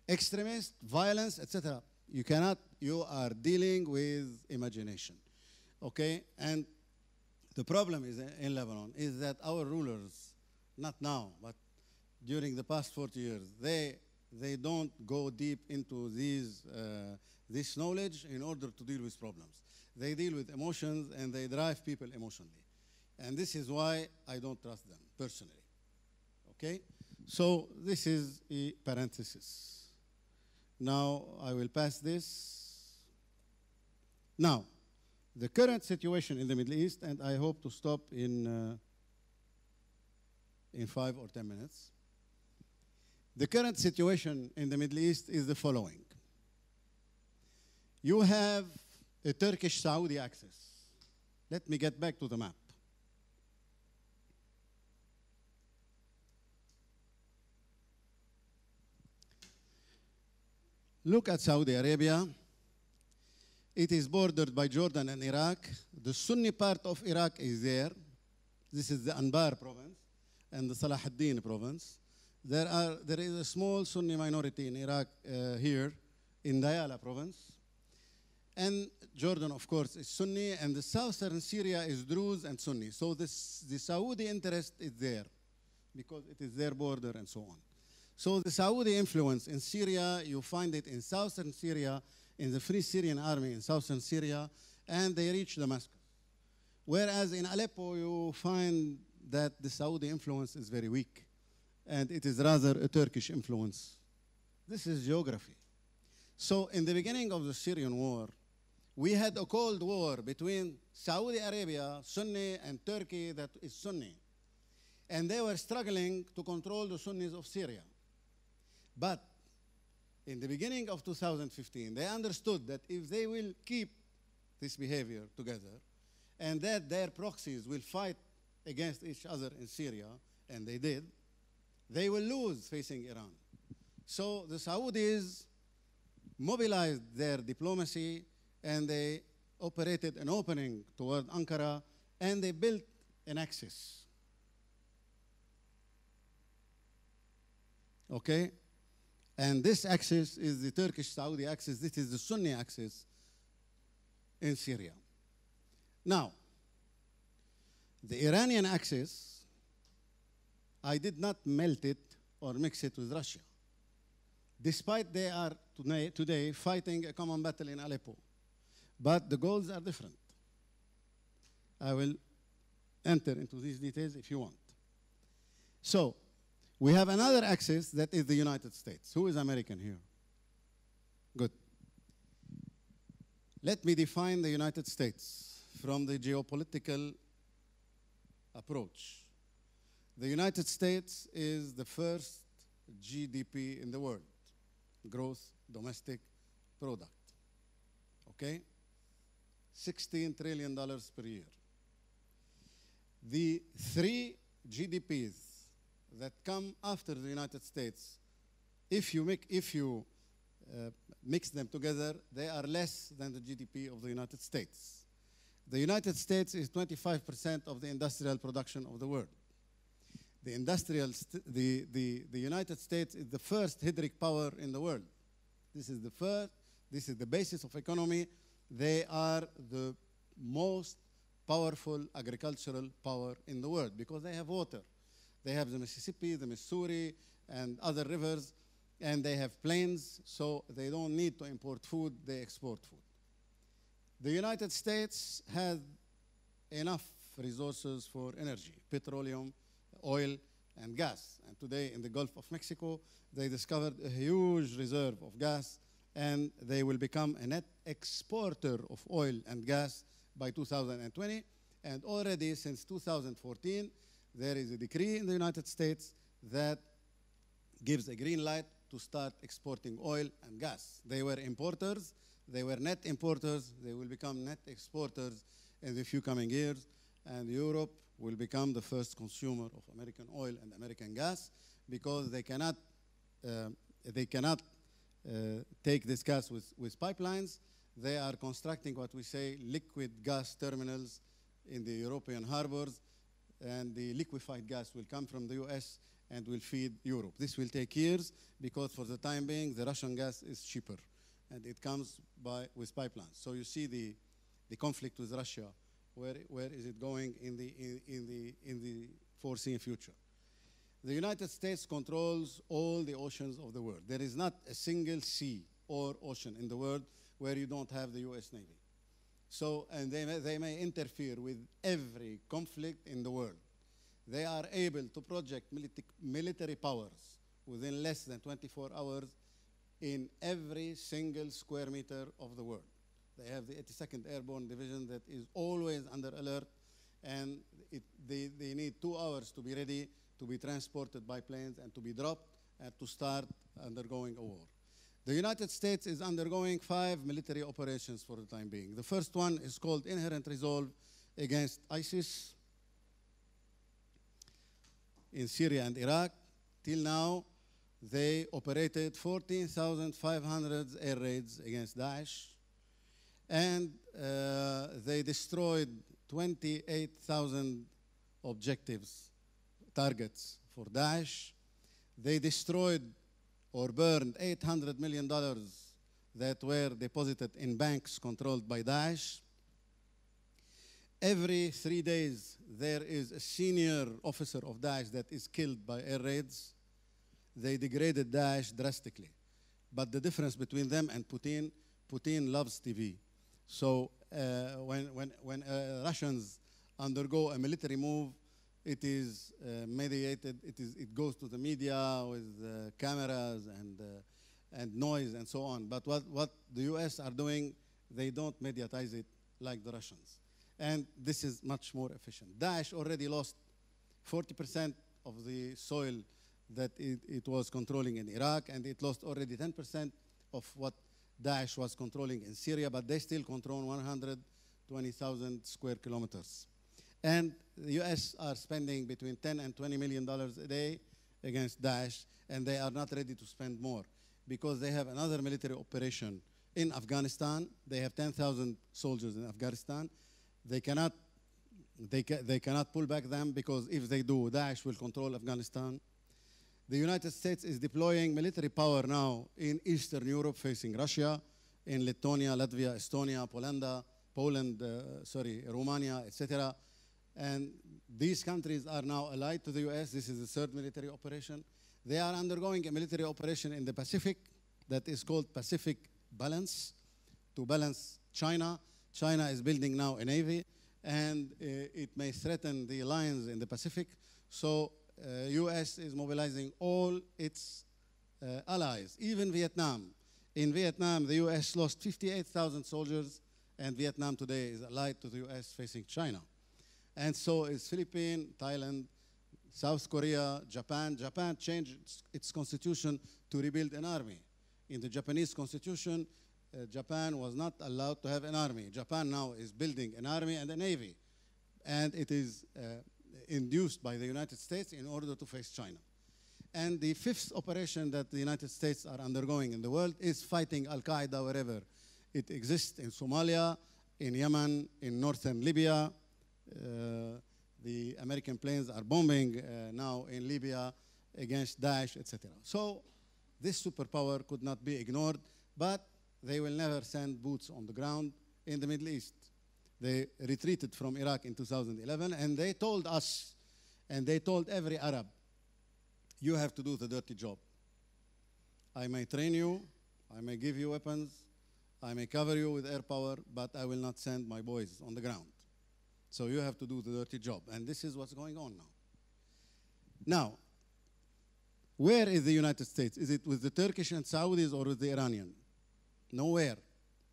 extremist, violence, etc. You cannot, you are dealing with imagination. Okay? And the problem is in Lebanon is that our rulers not now, but during the past 40 years, they, they don't go deep into these, uh, this knowledge in order to deal with problems. They deal with emotions and they drive people emotionally. And this is why I don't trust them personally. Okay? So this is a parenthesis. Now I will pass this. Now, the current situation in the Middle East, and I hope to stop in. Uh, in five or 10 minutes. The current situation in the Middle East is the following. You have a Turkish Saudi axis. Let me get back to the map. Look at Saudi Arabia. It is bordered by Jordan and Iraq. The Sunni part of Iraq is there. This is the Anbar province and the Salah ad-Din province. There, are, there is a small Sunni minority in Iraq uh, here, in Diyala province. And Jordan, of course, is Sunni, and the southern Syria is Druze and Sunni. So this, the Saudi interest is there because it is their border and so on. So the Saudi influence in Syria, you find it in southern Syria, in the Free Syrian Army in southern Syria, and they reach Damascus. Whereas in Aleppo, you find that the Saudi influence is very weak, and it is rather a Turkish influence. This is geography. So in the beginning of the Syrian war, we had a cold war between Saudi Arabia, Sunni, and Turkey that is Sunni. And they were struggling to control the Sunnis of Syria. But in the beginning of 2015, they understood that if they will keep this behavior together, and that their proxies will fight against each other in Syria, and they did, they will lose facing Iran. So the Saudis mobilized their diplomacy and they operated an opening toward Ankara and they built an axis. Okay? And this axis is the Turkish Saudi axis. This is the Sunni axis in Syria. Now, the Iranian axis, I did not melt it or mix it with Russia. Despite they are today, today fighting a common battle in Aleppo. But the goals are different. I will enter into these details if you want. So, we have another axis that is the United States. Who is American here? Good. Let me define the United States from the geopolitical approach. The United States is the first GDP in the world, gross domestic product. Okay? $16 trillion per year. The three GDPs that come after the United States, if you, make, if you uh, mix them together, they are less than the GDP of the United States. The United States is 25% of the industrial production of the world. The industrial, the, the, the United States is the first hydric power in the world. This is the first, this is the basis of economy. They are the most powerful agricultural power in the world because they have water. They have the Mississippi, the Missouri, and other rivers, and they have plains, so they don't need to import food, they export food. The United States has enough resources for energy, petroleum, oil, and gas. And today in the Gulf of Mexico, they discovered a huge reserve of gas, and they will become a net exporter of oil and gas by 2020. And already since 2014, there is a decree in the United States that gives a green light to start exporting oil and gas. They were importers, they were net importers, they will become net exporters in the few coming years, and Europe will become the first consumer of American oil and American gas because they cannot, uh, they cannot uh, take this gas with, with pipelines. They are constructing what we say liquid gas terminals in the European harbors, and the liquefied gas will come from the US and will feed Europe. This will take years because for the time being, the Russian gas is cheaper and it comes by, with pipelines. So you see the, the conflict with Russia, where, where is it going in the, in, in, the, in the foreseen future? The United States controls all the oceans of the world. There is not a single sea or ocean in the world where you don't have the US Navy. So, and they may, they may interfere with every conflict in the world. They are able to project milita military powers within less than 24 hours in every single square meter of the world. They have the 82nd Airborne Division that is always under alert, and it, they, they need two hours to be ready to be transported by planes and to be dropped and to start undergoing a war. The United States is undergoing five military operations for the time being. The first one is called Inherent Resolve against ISIS in Syria and Iraq. Till now, they operated 14,500 air raids against Daesh, and uh, they destroyed 28,000 objectives, targets for Daesh. They destroyed or burned $800 million that were deposited in banks controlled by Daesh. Every three days, there is a senior officer of Daesh that is killed by air raids. They degraded Daesh drastically. But the difference between them and Putin, Putin loves TV. So uh, when, when, when uh, Russians undergo a military move, it is uh, mediated, it, is, it goes to the media with uh, cameras and, uh, and noise and so on. But what, what the US are doing, they don't mediatize it like the Russians. And this is much more efficient. Daesh already lost 40% of the soil that it, it, was controlling in Iraq, and it lost already 10% of what Daesh was controlling in Syria, but they still control 120,000 square kilometers. And the US are spending between 10 and 20 million dollars a day against Daesh, and they are not ready to spend more because they have another military operation in Afghanistan. They have 10,000 soldiers in Afghanistan. They cannot They, ca- they cannot pull back them because if they do, Daesh will control Afghanistan. The United States is deploying military power now in Eastern Europe facing Russia, in Lithuania, Latvia, Estonia, Poland, Poland, uh, sorry, Romania, etc. And these countries are now allied to the US. This is the third military operation. They are undergoing a military operation in the Pacific that is called Pacific Balance to balance China. China is building now a navy, and uh, it may threaten the alliance in the Pacific. So, uh, U.S. is mobilizing all its uh, allies, even Vietnam. In Vietnam, the U.S. lost 58,000 soldiers, and Vietnam today is allied to the U.S. facing China. And so is Philippines, Thailand, South Korea, Japan. Japan changed its, constitution to rebuild an army. In the Japanese constitution, uh, Japan was not allowed to have an army. Japan now is building an army and a navy, and it is uh, induced by the United States in order to face China. And the fifth operation that the United States are undergoing in the world is fighting Al Qaeda wherever it exists in Somalia, in Yemen, in northern Libya. Uh, the American planes are bombing uh, now in Libya against Daesh, etc. So this superpower could not be ignored, but they will never send boots on the ground in the Middle East. They retreated from Iraq in 2011, and they told us, and they told every Arab, you have to do the dirty job. I may train you, I may give you weapons, I may cover you with air power, but I will not send my boys on the ground. So you have to do the dirty job. And this is what's going on now. Now, where is the United States? Is it with the Turkish and Saudis or with the Iranian? Nowhere.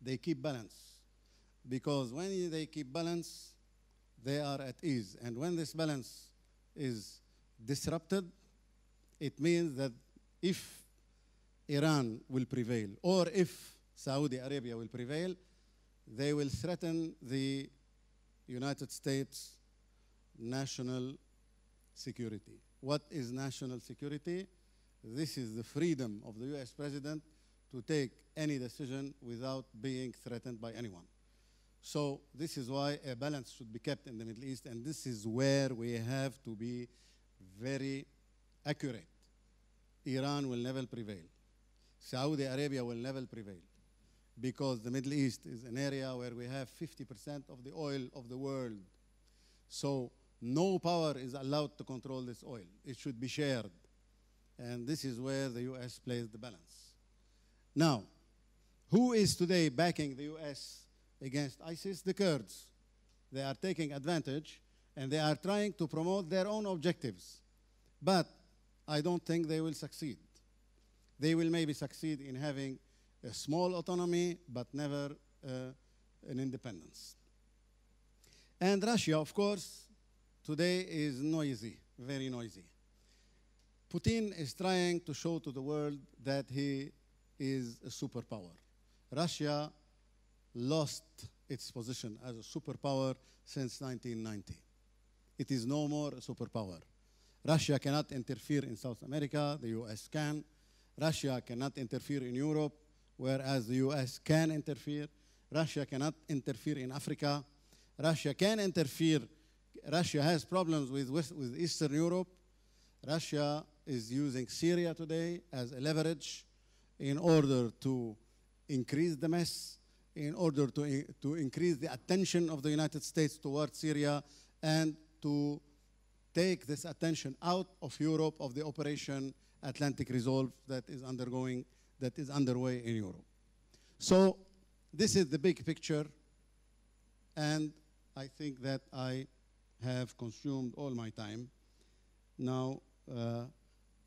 They keep balance. Because when they keep balance, they are at ease. And when this balance is disrupted, it means that if Iran will prevail or if Saudi Arabia will prevail, they will threaten the United States national security. What is national security? This is the freedom of the US president to take any decision without being threatened by anyone. So this is why a balance should be kept in the Middle East, and this is where we have to be very accurate. Iran will never prevail. Saudi Arabia will never prevail because the Middle East is an area where we have 50% of the oil of the world. So no power is allowed to control this oil. It should be shared. And this is where the US plays the balance. Now, who is today backing the US against ISIS? The Kurds. They are taking advantage and they are trying to promote their own objectives. But I don't think they will succeed. They will maybe succeed in having a small autonomy, but never uh, an independence. And Russia, of course, today is noisy, very noisy. Putin is trying to show to the world that he is a superpower. Russia lost its position as a superpower since 1990. It is no more a superpower. Russia cannot interfere in South America, the US can. Russia cannot interfere in Europe, whereas the US can interfere. Russia cannot interfere in Africa. Russia can interfere. Russia has problems with, with, with Eastern Europe. Russia is using Syria today as a leverage in order to increase the mess, in order to, to increase the attention of the United States towards Syria, and to take this attention out of Europe of the Operation Atlantic Resolve that is undergoing, that is underway in Europe. So this is the big picture, and I think that I have consumed all my time. Now, uh,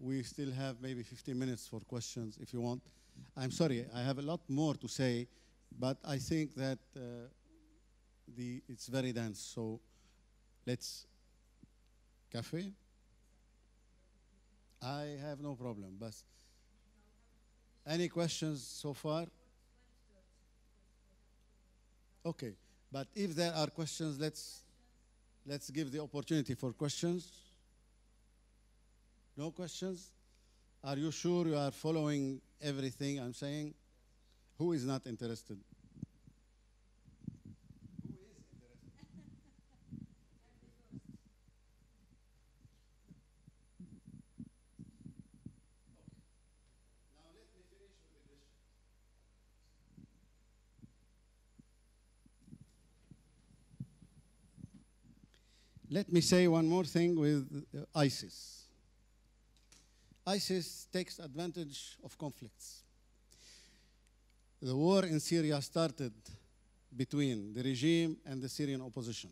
we still have maybe 15 minutes for questions if you want. I'm sorry, I have a lot more to say, but I think that uh, the, it's very dense. So let's, cafe? I have no problem, but any questions so far? Okay, but if there are questions, let's, let's give the opportunity for questions. No questions? Are you sure you are following everything I'm saying? Who is not interested? Let me say one more thing with uh, ISIS. ISIS takes advantage of conflicts. The war in Syria started between the regime and the Syrian opposition.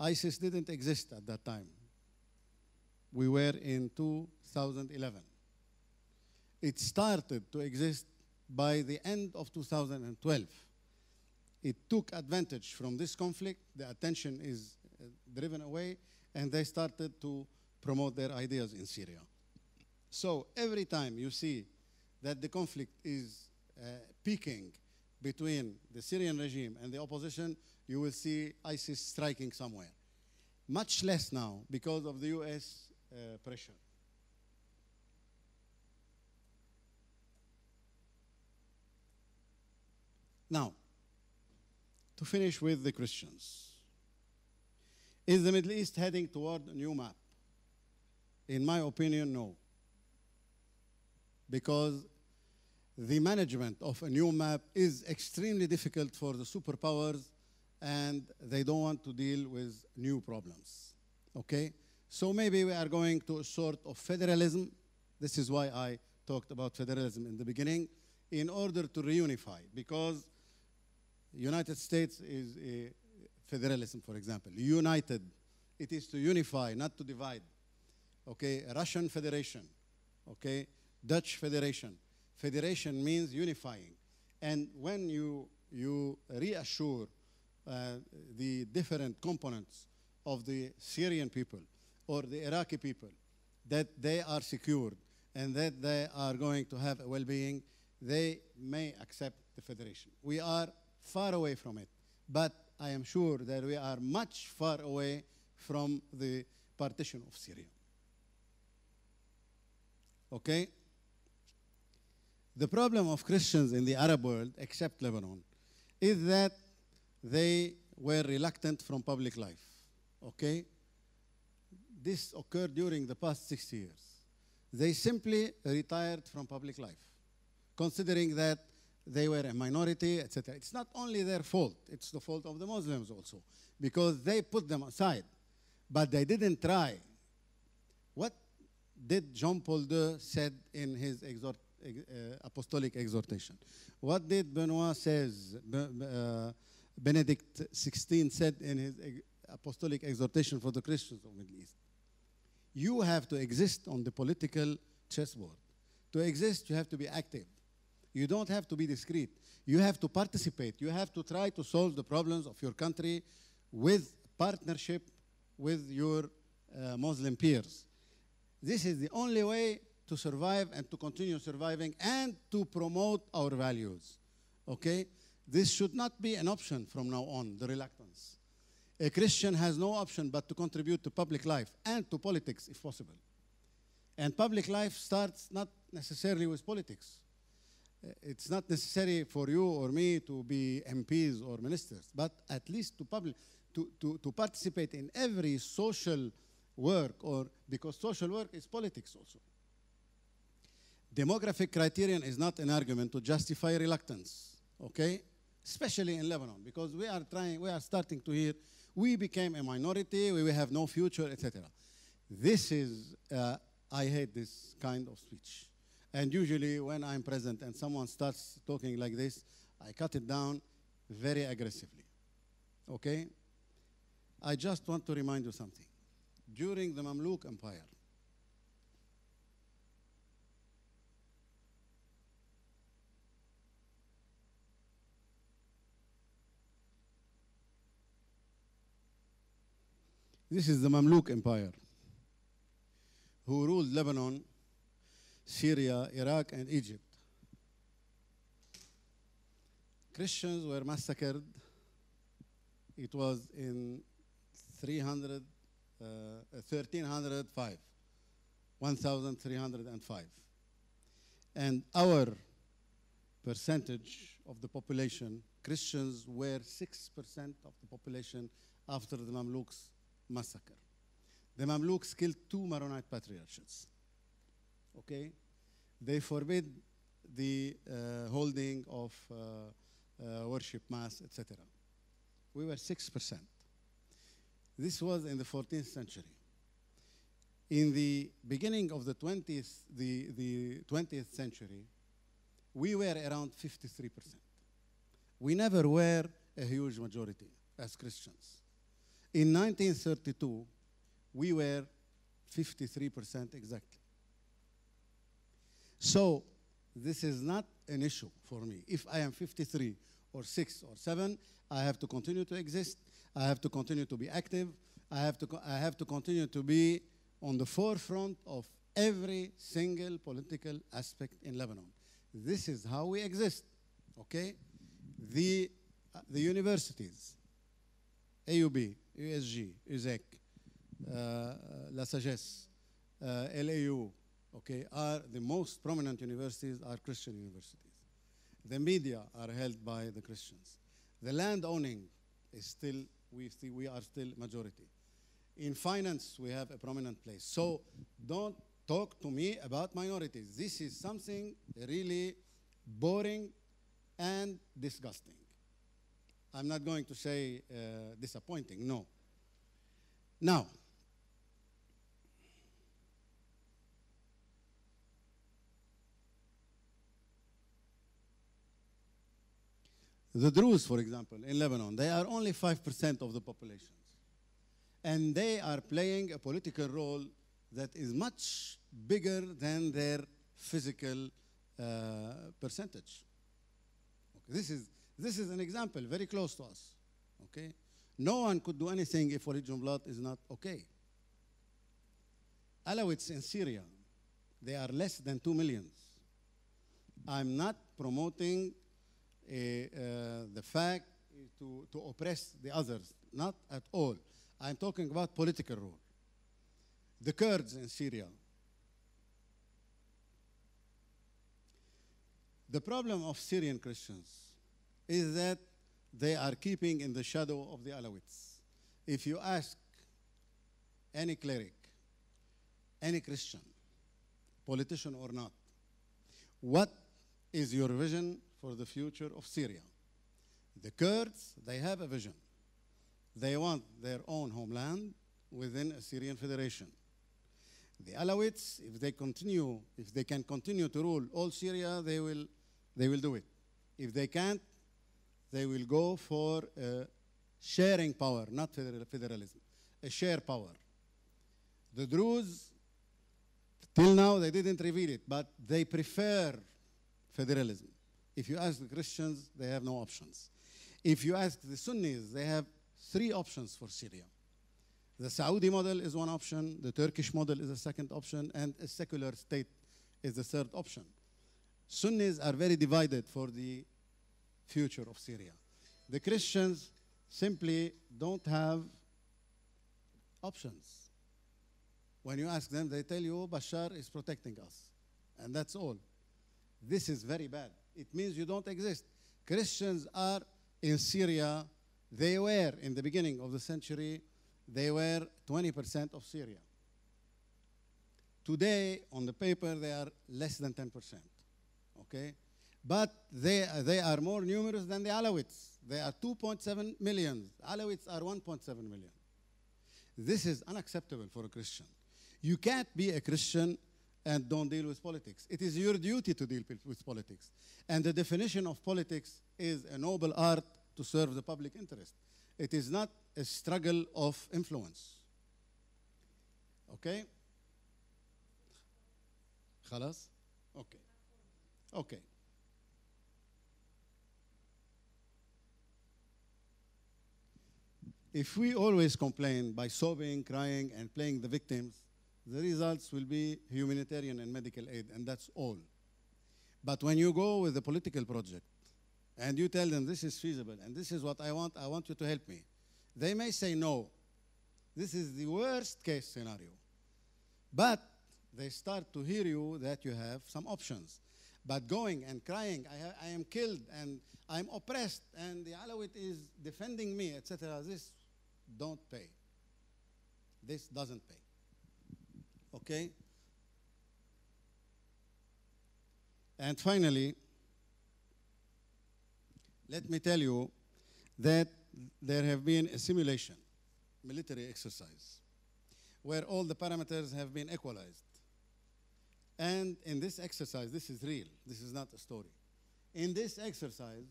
ISIS didn't exist at that time. We were in 2011. It started to exist by the end of 2012. It took advantage from this conflict, the attention is driven away, and they started to promote their ideas in Syria. So every time you see that the conflict is uh, peaking between the Syrian regime and the opposition, you will see ISIS striking somewhere. Much less now because of the US uh, pressure. Now, to finish with the Christians. Is the Middle East heading toward a new map? In my opinion, no. Because the management of a new map is extremely difficult for the superpowers and they don't want to deal with new problems. Okay? So maybe we are going to a sort of federalism. This is why I talked about federalism in the beginning, in order to reunify, because the United States is a federalism, for example. United, it is to unify, not to divide. Okay, Russian Federation, okay, Dutch Federation. Federation means unifying. And when you, you reassure uh, the different components of the Syrian people or the Iraqi people that they are secured and that they are going to have a well-being, they may accept the federation. We are far away from it. But I am sure that we are much far away from the partition of Syria. Okay? The problem of Christians in the Arab world, except Lebanon, is that they were reluctant from public life. Okay? This occurred during the past 60 years. They simply retired from public life, considering that they were a minority, etc. It's not only their fault, it's the fault of the Muslims also, because they put them aside, but they didn't try. What did Jean Paul II said in his exhort, uh, apostolic exhortation? What did Benoit says, uh, Benedict XVI said in his apostolic exhortation for the Christians of the Middle East? You have to exist on the political chessboard. To exist, you have to be active. You don't have to be discreet. You have to participate. You have to try to solve the problems of your country with partnership with your uh, Muslim peers. This is the only way to survive and to continue surviving and to promote our values. Okay? This should not be an option from now on, the reluctance. A Christian has no option but to contribute to public life and to politics if possible. And public life starts not necessarily with politics it's not necessary for you or me to be MPs or ministers, but at least to public, to, to, to participate in every social work or because social work is politics also. Demographic criterion is not an argument to justify reluctance, okay? Especially in Lebanon, because we are trying, we are starting to hear, we became a minority, we have no future, etc. This is, uh, I hate this kind of speech. And usually when I'm present and someone starts talking like this, I cut it down very aggressively. Okay? I just want to remind you something. During the Mamluk Empire, This is the Mamluk Empire who ruled Lebanon Syria, Iraq, and Egypt. Christians were massacred. It was in 300, uh, 1305, 1305. And our percentage of the population, Christians were 6% of the population after the Mamluks massacre. The Mamluks killed two Maronite patriarchs okay? They forbid the uh, holding of uh, uh, worship mass, etc. We were 6%. This was in the 14th century. In the beginning of the 20th, the, the 20th century, we were around 53%. We never were a huge majority as Christians. In 1932, we were 53% exactly. So this is not an issue for me. If I am 53 or 6 or 7, I have to continue to exist. I have to continue to be active. I have to, I have to continue to be on the forefront of every single political aspect in Lebanon. This is how we exist, okay? The, uh, the universities, AUB, USJ, USEK, uh, La Sagesse, uh, LAU, okay, are the most prominent universities are Christian universities. The media are held by the Christians. The land owning is still, we, see, we are still majority. In finance, we have a prominent place. So don't talk to me about minorities. This is something really boring and disgusting. I'm not going to say uh, disappointing, no. Now, the Druze, for example, in Lebanon, they are only 5% of the population. And they are playing a political role that is much bigger than their physical uh, percentage. Okay, this, is, this is an example very close to us. Okay? No one could do anything if religion blood is not okay. Alawites in Syria, they are less than 2 millions. I'm not promoting Uh, the fact to, to oppress the others, not at all. I'm talking about political rule. The Kurds in Syria. The problem of Syrian Christians is that they are keeping in the shadow of the Alawites. If you ask any cleric, any Christian, politician or not, what is your vision for the future of Syria? The Kurds, they have a vision. They want their own homeland within a Syrian federation. The Alawites, if they continue, if they can continue to rule all Syria, they will, they will do it. If they can't, they will go for sharing power, not federal, federalism, a share power. The Druze, till now, they didn't reveal it, but they prefer federalism. If you ask the Christians, they have no options. If you ask the Sunnis, they have three options for Syria. The Saudi model is one option, the Turkish model is a second option, and a secular state is the third option. Sunnis are very divided for the future of Syria. The Christians simply don't have options. When you ask them, they tell you oh, Bashar is protecting us, and that's all. This is very bad. It means you don't exist. Christians are in Syria, they were in the beginning of the century, they were 20% of Syria. Today, on the paper, they are less than 10%. Okay? But they, they are more numerous than the Alawites. They are 2.7 million. Alawites are 1.7 million. This is unacceptable for a Christian. You can't be a Christian and don't deal with politics. It is your duty to deal with politics. And the definition of politics is a noble art to serve the public interest. It is not a struggle of influence. Okay? خلاص? Okay. Okay. If we always complain by sobbing, crying, and playing the victims, the results will be humanitarian and medical aid, and that's all. But when you go with a political project and you tell them this is feasible and this is what I want, I want you to help me, they may say no. This is the worst case scenario. But they start to hear you that you have some options. But going and crying, I, I am killed and I'm oppressed and the Alawite is defending me, etc., this don't pay. This doesn't pay. Okay? And finally, let me tell you that there have been a simulation military exercise where all the parameters have been equalized. And in this exercise, this is real, this is not a story. In this exercise,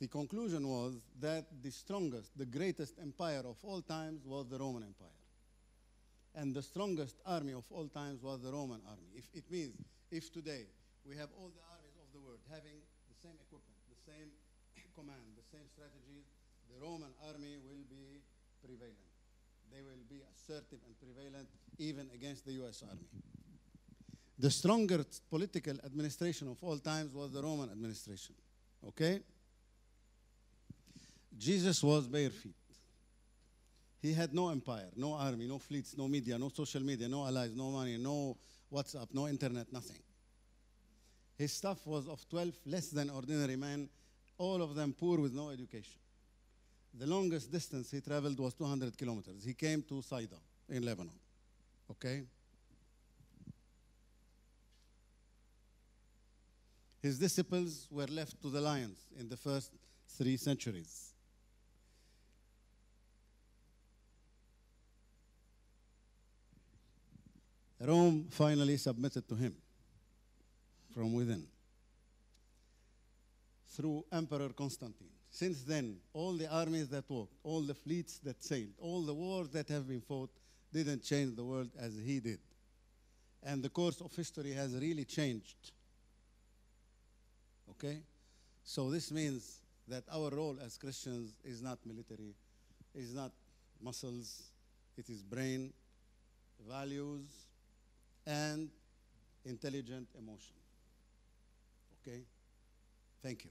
the conclusion was that the strongest, the greatest empire of all times was the Roman Empire. And the strongest army of all times was the Roman army. If it means if today we have all the armies of the world having the same equipment, the same command, the same strategies, the Roman army will be prevalent. They will be assertive and prevalent even against the US army. The strongest political administration of all times was the Roman administration. Okay? Jesus was bare feet. He had no empire, no army, no fleets, no media, no social media, no allies, no money, no WhatsApp, no internet, nothing. His staff was of 12 less than ordinary men, all of them poor with no education. The longest distance he traveled was 200 kilometers. He came to Saida in Lebanon. Okay? His disciples were left to the lions in the first three centuries. Rome finally submitted to him from within through Emperor Constantine. Since then, all the armies that walked, all the fleets that sailed, all the wars that have been fought didn't change the world as he did. And the course of history has really changed. Okay? So this means that our role as Christians is not military, is not muscles, it is brain, values, and intelligent emotion. Okay? Thank you.